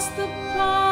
what's the point?